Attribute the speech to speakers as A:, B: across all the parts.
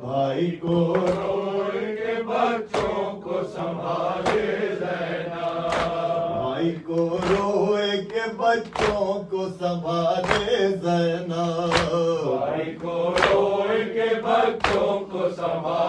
A: بھائی کو
B: روڑ کے بچوں کو سنبھالے زینا
A: بھائی کو روئے کے بچوں کو سنبھالے زینا
B: کو روئے کے بچوں کو سنبھالے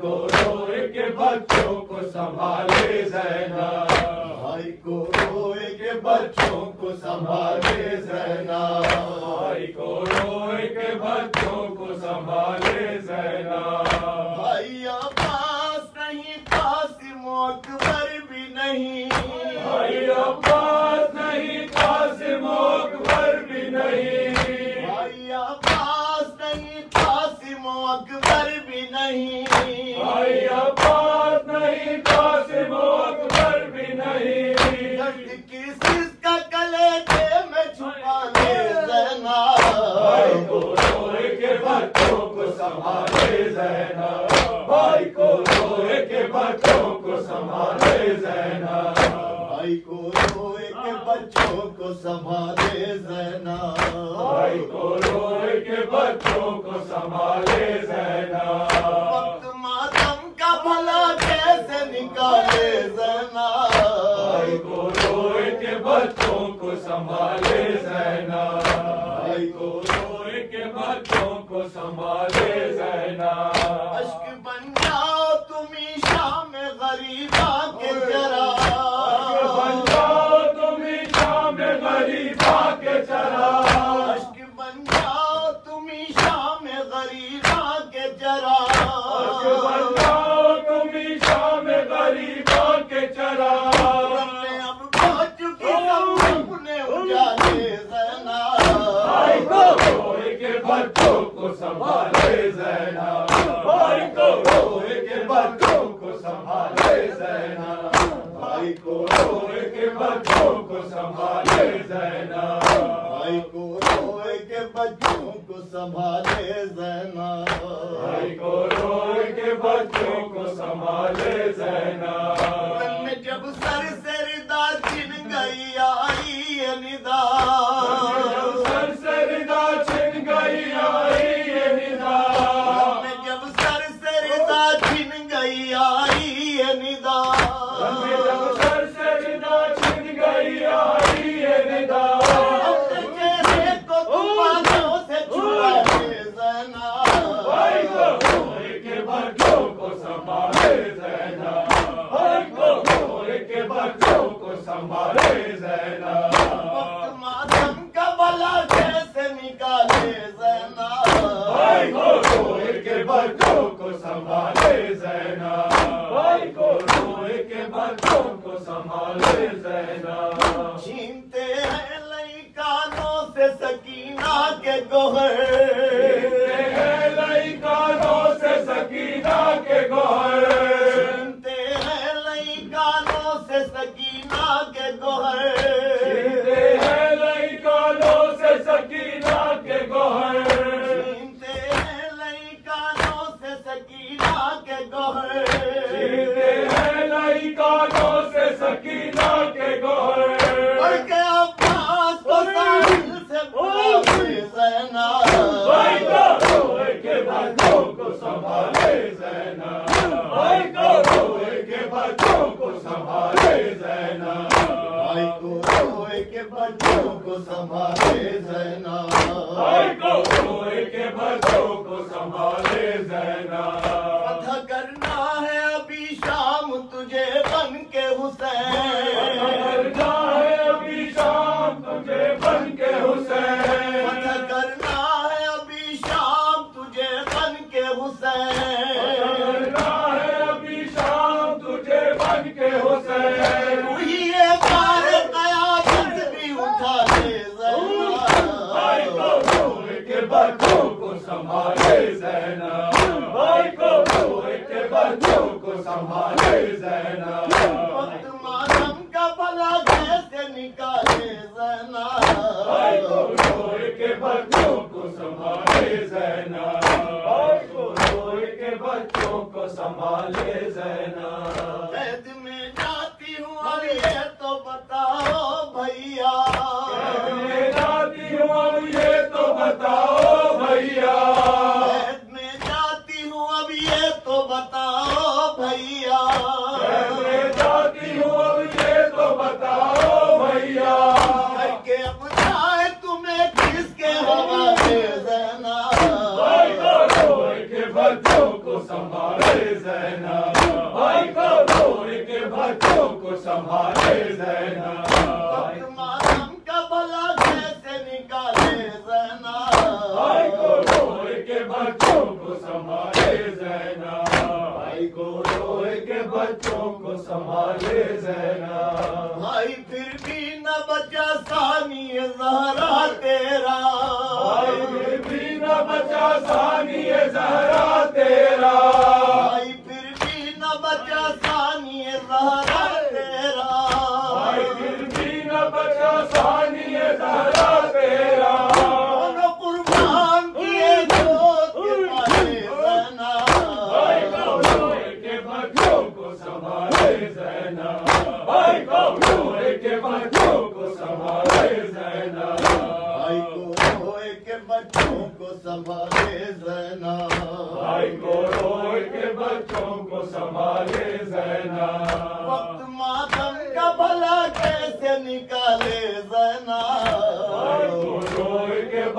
A: کو روئے کے بچوں کو سنبھالے زینا
B: بھائی کو روئے کے بچوں کو سنبھالے زینا بھائی کو روئے کے بچوں کو سنبھالے زینا بچوں کو سنبھالے کو سنبھالے کے بچوں کو سنبھالے زینا
A: بھائی کو روئے کے بچوں کو سنبھالے زینا
B: بچوں کو سنبھالے زینا
A: بھائی
B: کو روئے کے بچوں کو سنبھالے Allah. over. کو سنبھالے زینا
A: ہر کو کے بچوں کو سنبھالے زینا
B: بچوں کو سنبھالے زینا
A: وقت ماتم کا بھلا کیسے نکالے زنا
B: بھائی کو روئے کے بچوں کو سنبھالے زینا بھائی کو روئے کے بچوں کو سنبھالے زینا
A: قید میں جاتی ہوں اور یہ تو بتاؤ بھیا
B: میں جاتی ہوں اب یہ تو بتاؤ بھیا کو سنبھالے زینا
A: وقت ماتم کا بھلا کیسے نکالے زنا
B: بھائی کو روئے کے بچوں کو سنبھالے زینا بھائی کو روئے کے بچوں کو سنبھالے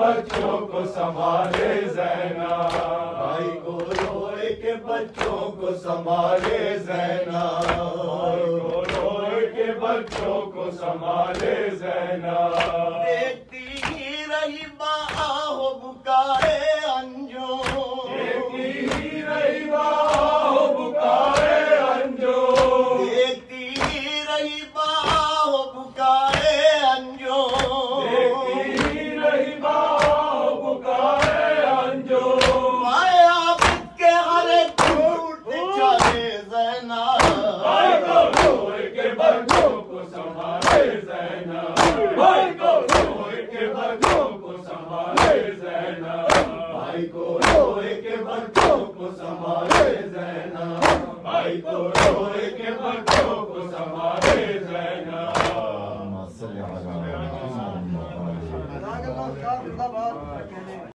B: بچوں کو سنبھالے زینا بھائی کو روئے کے بچوں کو سنبھالے زینا
A: بھائی کو
B: روئے کے بچوں کو سنبھالے زینا
A: دیکھتی
B: بھائی کو بچوں کو سنبھالے زینا۔ بھائی کو